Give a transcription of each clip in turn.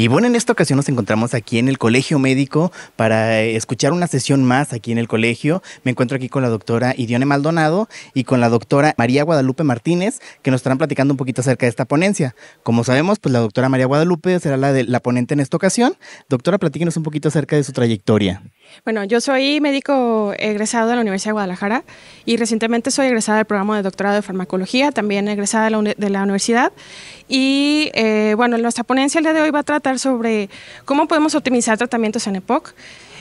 Y bueno, en esta ocasión nos encontramos aquí en el Colegio Médico para escuchar una sesión más aquí en el colegio. Me encuentro aquí con la doctora Idione Maldonado y con la doctora María Guadalupe Martínez, que nos estarán platicando un poquito acerca de esta ponencia. Como sabemos, pues la doctora María Guadalupe será la, de, la ponente en esta ocasión. Doctora, platíquenos un poquito acerca de su trayectoria. Bueno, yo soy médico egresado de la Universidad de Guadalajara y recientemente soy egresada del programa de doctorado de farmacología, también egresada de la, de la universidad. Y eh, bueno, nuestra ponencia el día de hoy va a tratar sobre cómo podemos optimizar tratamientos en EPOC.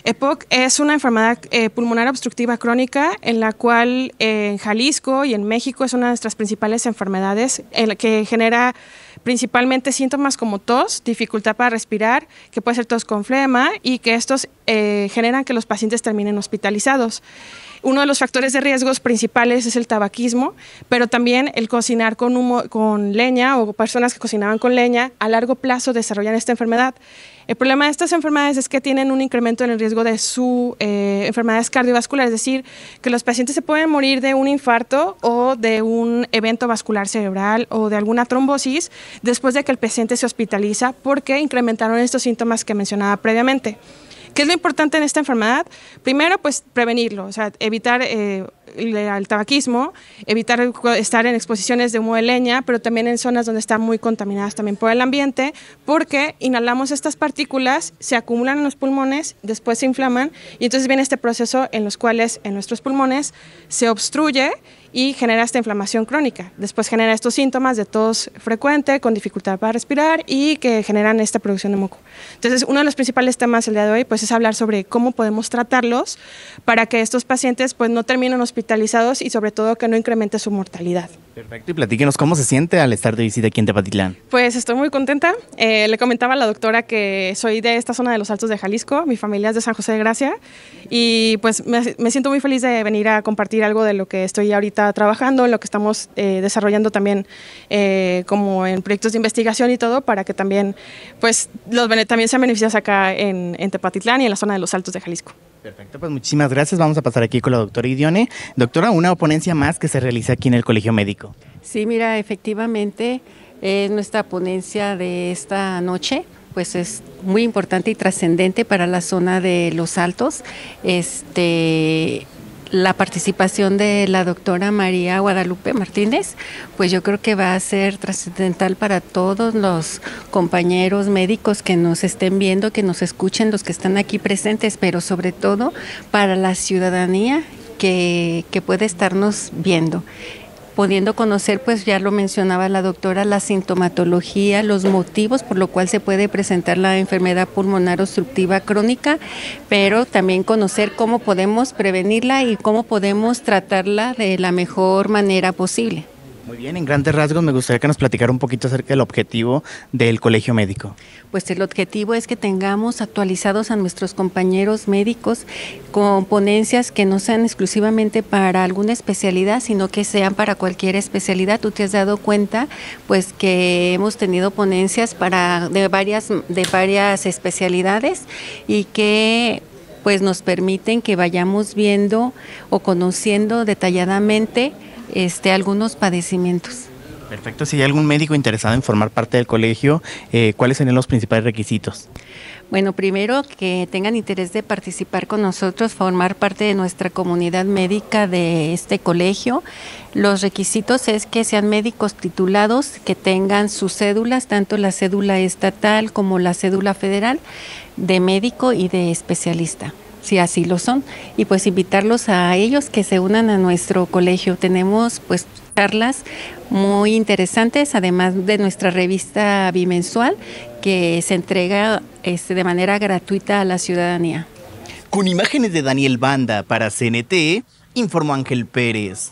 EPOC es una enfermedad eh, pulmonar obstructiva crónica en la cual eh, en Jalisco y en México es una de nuestras principales enfermedades que genera principalmente síntomas como tos, dificultad para respirar, que puede ser tos con flema y que estos eh, generan que los pacientes terminen hospitalizados. Uno de los factores de riesgos principales es el tabaquismo, pero también el cocinar con, humo, con leña o personas que cocinaban con leña a largo plazo desarrollan esta enfermedad. El problema de estas enfermedades es que tienen un incremento en el riesgo de su eh, enfermedades cardiovasculares, es decir, que los pacientes se pueden morir de un infarto o de un evento vascular cerebral o de alguna trombosis después de que el paciente se hospitaliza porque incrementaron estos síntomas que mencionaba previamente. ¿Qué es lo importante en esta enfermedad? Primero, pues prevenirlo, o sea, evitar eh, el, tabaquismo, evitar estar en exposiciones de humo de leña, pero también en zonas donde están muy contaminadas también por el ambiente, porque inhalamos estas partículas, se acumulan en los pulmones, después se inflaman y entonces viene este proceso en los cuales en nuestros pulmones se obstruye y genera esta inflamación crónica. Después genera estos síntomas de tos frecuente, con dificultad para respirar y que generan esta producción de moco. Entonces, uno de los principales temas el día de hoy pues, es hablar sobre cómo podemos tratarlos para que estos pacientes pues, no terminen hospitalizados y sobre todo que no incremente su mortalidad. Perfecto, y platíquenos cómo se siente al estar de visita aquí en Tepatitlán. Pues estoy muy contenta. Eh, le comentaba a la doctora que soy de esta zona de los Altos de Jalisco, mi familia es de San José de Gracia y pues me, siento muy feliz de venir a compartir algo de lo que estoy ahorita trabajando, lo que estamos eh, desarrollando también eh, como en proyectos de investigación y todo, para que también, pues, los también sean beneficiados acá en, en Tepatitlán y en la zona de los Altos de Jalisco. Perfecto, pues muchísimas gracias. Vamos a pasar aquí con la doctora Idione. Doctora, una ponencia más que se realiza aquí en el Colegio Médico. Sí, mira, efectivamente es nuestra ponencia de esta noche pues es muy importante y trascendente para la zona de los altos. Este la participación de la doctora María Guadalupe Martínez, pues yo creo que va a ser trascendental para todos los compañeros médicos que nos estén viendo, que nos escuchen, los que están aquí presentes, pero sobre todo para la ciudadanía que, que puede estarnos viendo pudiendo conocer, pues ya lo mencionaba la doctora, la sintomatología, los motivos por lo cual se puede presentar la enfermedad pulmonar obstructiva crónica, pero también conocer cómo podemos prevenirla y cómo podemos tratarla de la mejor manera posible. Muy bien, en grandes rasgos me gustaría que nos platicara un poquito acerca del objetivo del colegio médico. Pues el objetivo es que tengamos actualizados a nuestros compañeros médicos con ponencias que no sean exclusivamente para alguna especialidad, sino que sean para cualquier especialidad. Tú te has dado cuenta pues que hemos tenido ponencias para de varias de varias especialidades y que pues nos permiten que vayamos viendo o conociendo detalladamente este, algunos padecimientos. Perfecto. Si hay algún médico interesado en formar parte del colegio, eh, ¿cuáles serían los principales requisitos? Bueno, primero que tengan interés de participar con nosotros, formar parte de nuestra comunidad médica de este colegio. Los requisitos es que sean médicos titulados, que tengan sus cédulas, tanto la cédula estatal como la cédula federal, de médico y de especialista si así lo son, y pues invitarlos a ellos que se unan a nuestro colegio. Tenemos pues charlas muy interesantes, además de nuestra revista bimensual que se entrega este, de manera gratuita a la ciudadanía. Con imágenes de Daniel Banda para CNT, informó Ángel Pérez.